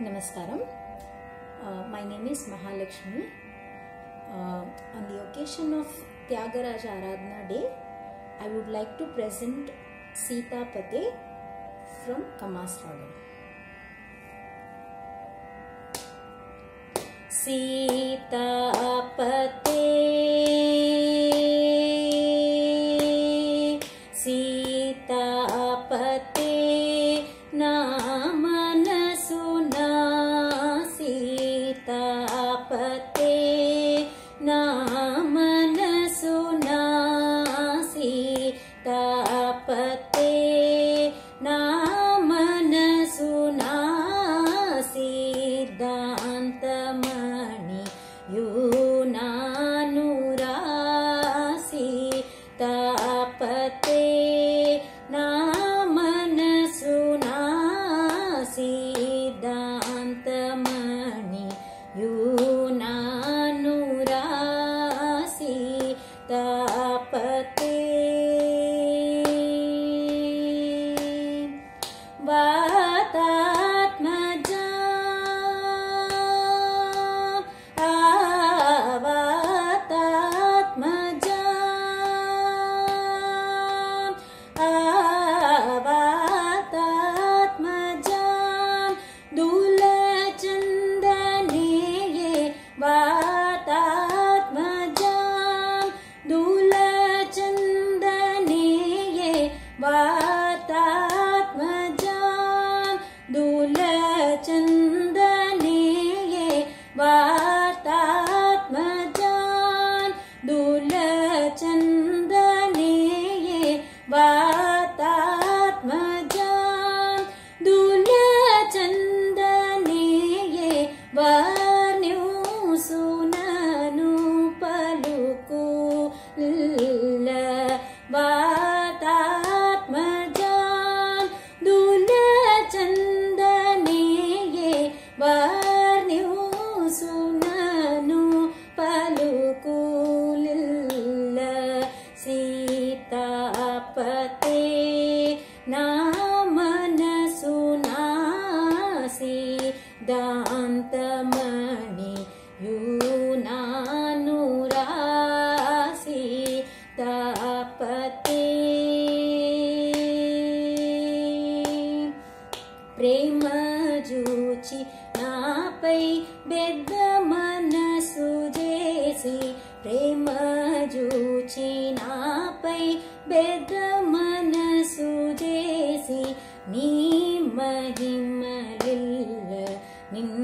Namaskaram. Uh, my name is Mahalakshmi. Uh, on the occasion of Tyagaraja Aradhana Day, I would like to present Sita Pate from Kamastraga. Sita Pate Sita Pate పతే ప్రేమ చూచి నాపై బెద్ద మనసు చేసి ప్రేమ చూచి నాపై బెద్ద మనసు చేసి నీ మహిమలిల్ల నిన్న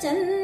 真